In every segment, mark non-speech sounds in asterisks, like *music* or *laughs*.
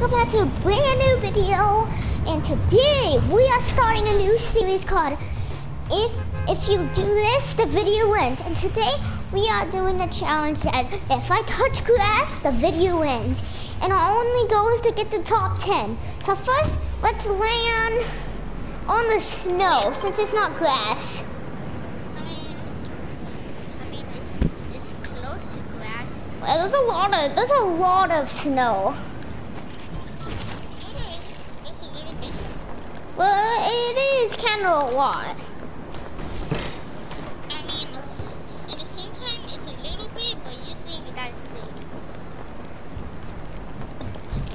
welcome back to a brand new video. And today we are starting a new series called If If You Do This, the video ends. And today we are doing a challenge that if I touch grass, the video ends. And our only goal is to get to top 10. So first, let's land on the snow since it's not grass. I mean, I mean, it's, it's close to grass. Well, there's a lot of there's a lot of snow. Well, it is kind of a lot. I mean, at the same time, it's a little bit, but you're saying that it's big.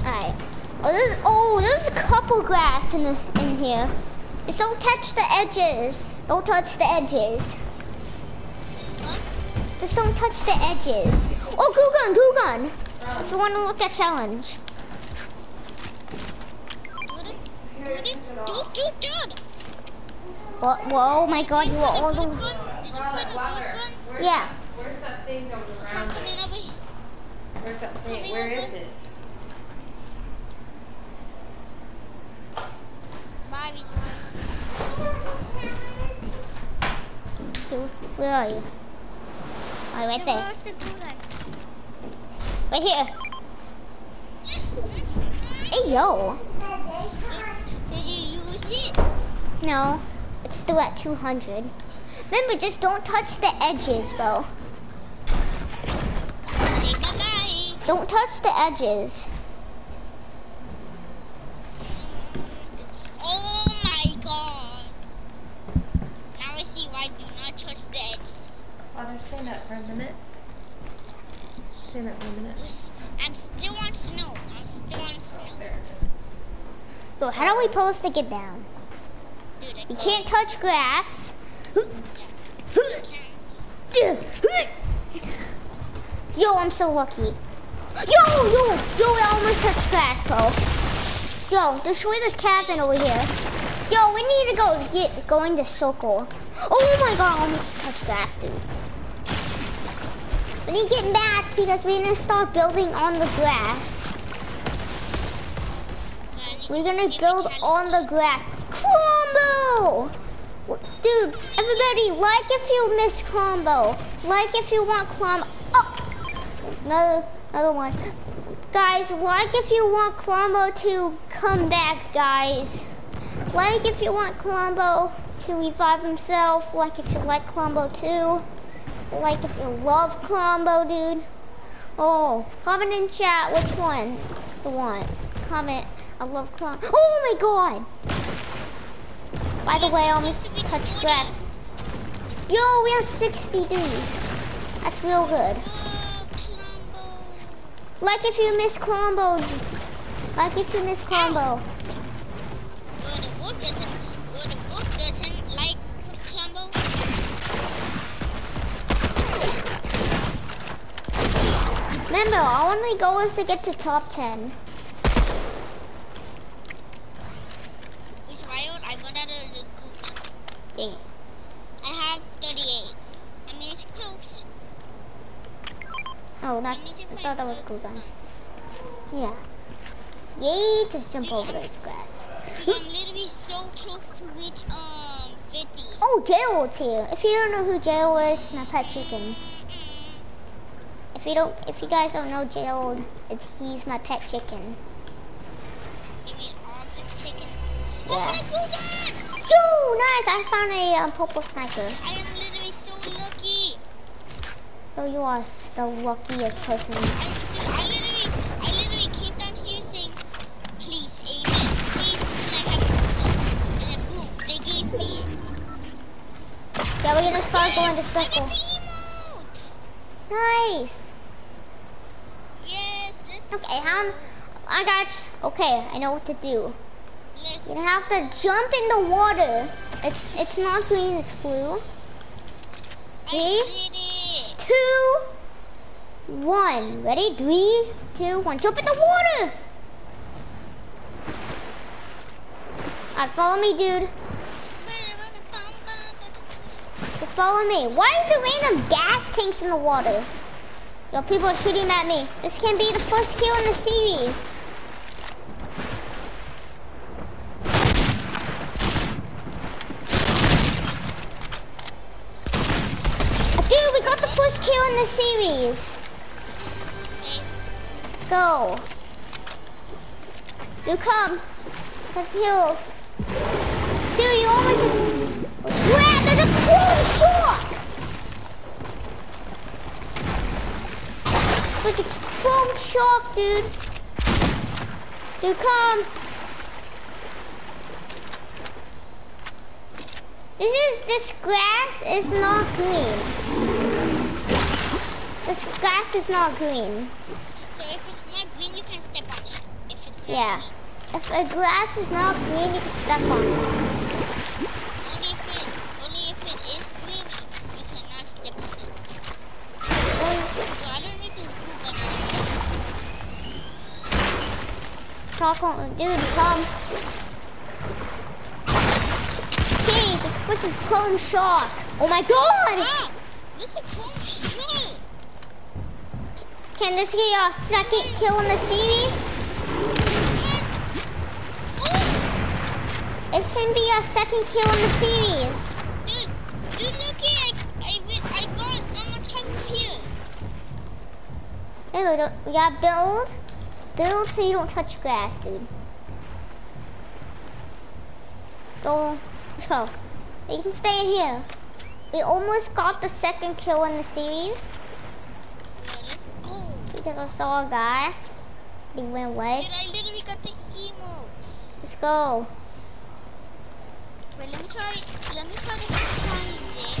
Alright. Oh, there's oh, there's a couple grass in the, in here. Just don't touch the edges. Don't touch the edges. Huh? Just don't touch the edges. Oh, goo gun, goo gun. If you want to look at challenge. Dude, dude, dude, dude, dude. Whoa, whoa oh my God, Did you you are find all a good the gun? Did you find a good gun? Yeah. Where's that thing that was From around coming it? over here. Where's that thing? Coming Where is it? Bye, Visual. Where are you? Oh, right there. Where's the? Right here. *laughs* Hey yo. Did you use it? No, it's still at 200. Remember, just don't touch the edges, bro. Say bye-bye. Don't touch the edges. Oh my god. Now I see why do not touch the edges. I'll just say that for a minute. Say that for a minute. Yes, I'm still on snow. I'm still on snow. So how do we supposed to get down? You can't touch grass. can't. Yo, I'm so lucky. Yo, yo, yo, I almost touched grass, bro. Yo, destroy this cabin over here. Yo, we need to go get going to circle. Oh my god, I almost touched grass, dude. We need to get mats because we need to start building on the grass. We're gonna build on the grass. Dude, everybody, like if you miss combo. Like if you want combo. Oh! Another, another one. Guys, like if you want Colombo to come back, guys. Like if you want Colombo to revive himself. Like if you like Colombo too. Like if you love Colombo, dude. Oh, comment in chat which one you want. Comment. I love Colombo. Oh my god! By the way, I almost touched grass. Yo, we have 60, dude. That's real good. Like if you miss Colombo. Like if you miss combo. Well, the wolf doesn't. Well, the wolf doesn't like Columbo. Remember, our only goal is to get to top 10. Which wild? I got out of the Google. Dang it. I have 38. I mean, it's close. Oh, that, I thought that was cool gun. Yeah. Yay, just jump over this grass. I'm literally so close to reach um 50. Oh, Gerald's here. If you don't know who Gerald is, my pet chicken. If you don't, if you guys don't know Gerald, it's, he's my pet chicken. I mean, all the chicken. Yeah. Oh, what a cool gun! Nice! I found a um, purple sniper. Oh, you are the luckiest person. I, I literally, I literally came down here saying, please, amen, please, can I have a? And then boom, they gave me it. Yeah, we're gonna start going to Yes, I circle. got the emote! Nice. Yes, Okay, how? I got. You. Okay, I know what to do. let's You're gonna have to jump in the water. It's it's not green, it's blue. I did it. Two, one. Ready? Three, two, one. Jump in the water. Alright, follow me, dude. Just follow me. Why is there random gas tanks in the water? Yo, people are shooting at me. This can be the first kill in the series. Okay. Let's go. You come. Heals. Dude, you almost just... Wow, there's a clone shark! Look, it's clone shark, dude. Dude, come. This is, this grass is not green. This grass is not green. So if it's not green, you can step on it. If it's not Yeah. green. If a grass is not green, you can step on it. Only if it only if it is green, you cannot step on it. So I don't need this glue gun anymore. Talk on, dude, come. Jeez, it's freaking clone shark. Oh my god! Ah! This is a clone shark! Can this be our second kill in the series? It can be our second kill in the series. Dude, dude, look here! I, I, I got on the top of here. Hey, we, we gotta build. Build so you don't touch grass, dude. Go. Let's go. You can stay in here. We almost got the second kill in the series Yeah, let's go. Because I saw a guy. He went away. Dude, I literally got the emotes. Let's go. Wait, let me try. Let me try to find it.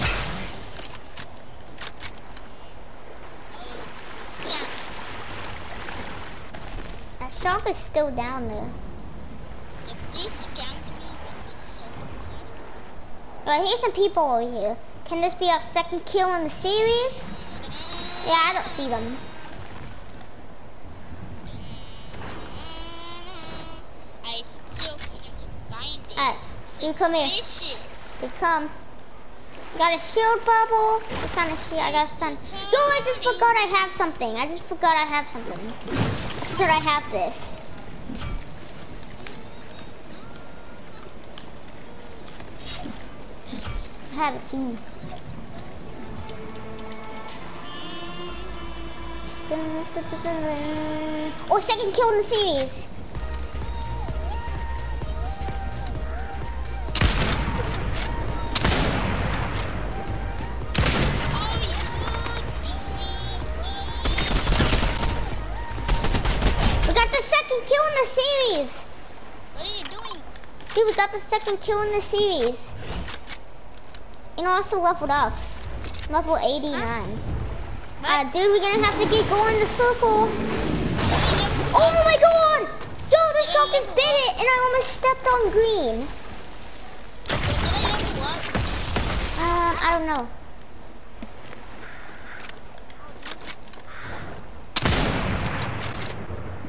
Oh. That shark is still down there. If they scammed me, then be so mad. Alright, here's some people over here. Can this be our second kill in the series? *laughs* Yeah, I don't see them. I still can't find it. Alright, you come here. You come. Got a shield bubble. What kind of shield? I got some. Yo, I just forgot I have something. I just forgot I have something. I forgot I have this. I have it too. Oh, second kill in the series. Second kill in the series. And also leveled up. Level 89. Uh, dude, we're gonna have to get going the circle. Oh my god! Joe, the shark just bit it and I almost stepped on green. Uh, I don't know.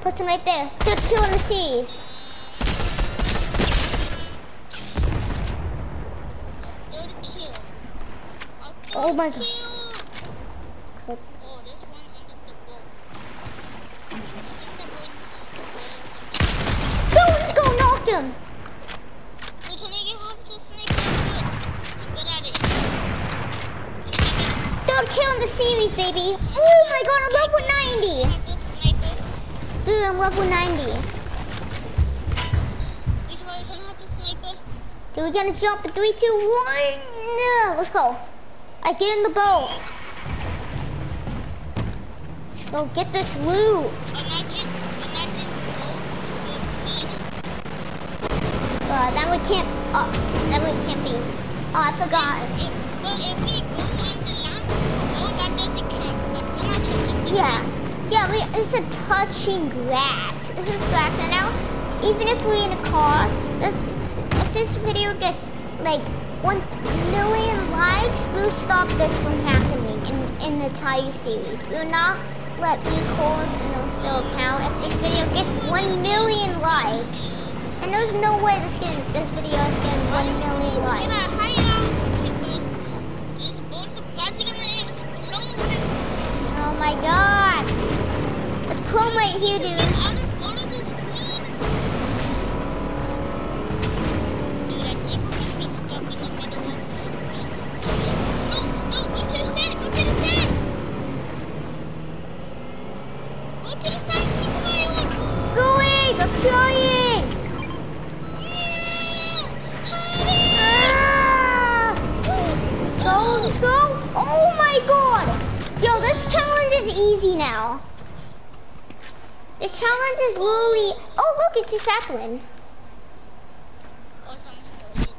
Put him right there. Third kill in the series. Oh my God. Oh. Go, let's go, knocked him. Wait, can kill in the series, baby. Oh my god, I'm level 90. Have the sniper. Dude, I'm level 90. Which one can I have the sniper? Dude, we're gonna jump in three, two, one. No, let's go. I get in the boat. Go get this loot. Imagine, imagine boats with. Uh, that we can't. Oh, that we can't be. Oh, I forgot. If, but if we go on the land with a boat, that doesn't count because we're not touching the Yeah, yeah. We it's a touching grass. This is grass, and now even if we're in a car, if this video gets like one million likes, we'll stop this from happening in in the entire series. We will not let vehicles and it'll still count if this video gets one million likes. And there's no way this can, this video is getting one million likes. gonna hide out because this boat's about to gonna explode. Oh my god. There's chrome right here, dude. Is literally, oh look, it's a sapling. Oh, someone stole it.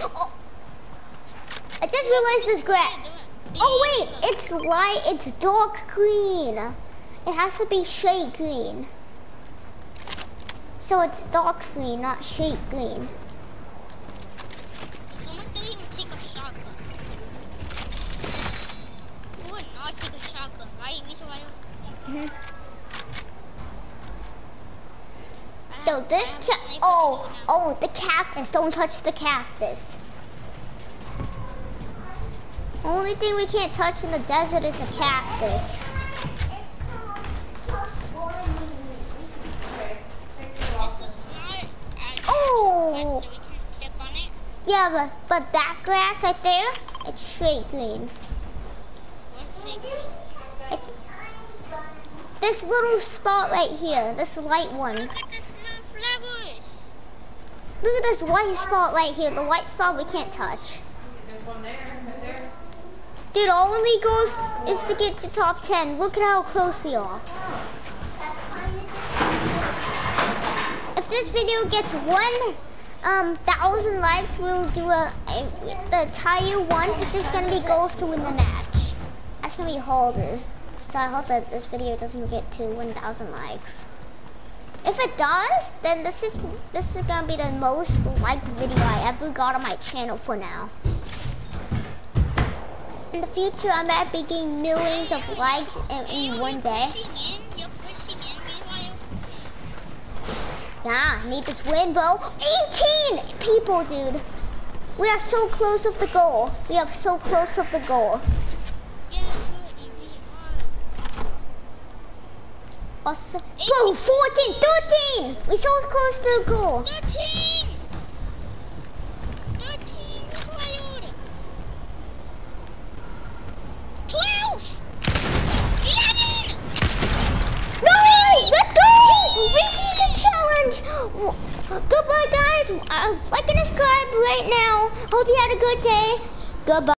Oh. I just realized this grass. Oh wait, it's light, it's dark green. It has to be shade green. So it's dark green, not shade green. Someone didn't even take a shotgun. Who would not take a shotgun, right? Reason why mm-hmm Mhm. I So this oh, oh, the cactus. Don't touch the cactus. Only thing we can't touch in the desert is a cactus. Oh. Yeah, but, but that grass right there, it's straight green. This little spot right here, this light one. Look at this little flowers. Look at this white spot right here. The white spot we can't touch. There's one there, right there. Dude, all we goes is to get to top 10. Look at how close we are. If this video gets one um, thousand likes, we'll do a, a the tire one. It's just gonna be goals to win the match. That's gonna be harder. So I hope that this video doesn't get to 1,000 likes. If it does, then this is this is gonna be the most liked video I ever got on my channel for now. In the future, I might be getting millions of likes in, in one day. in. You're pushing in. Meanwhile, Yeah, I need this win, bro. 18 people, dude. We are so close of the goal. We are so close of the goal. Awesome. Bro, 14, 13. We're so close to the goal. 13! 13 wild! 12! 11! No, let's go. We see the challenge. Goodbye, guys. Uh, like and subscribe right now. Hope you had a good day. Goodbye.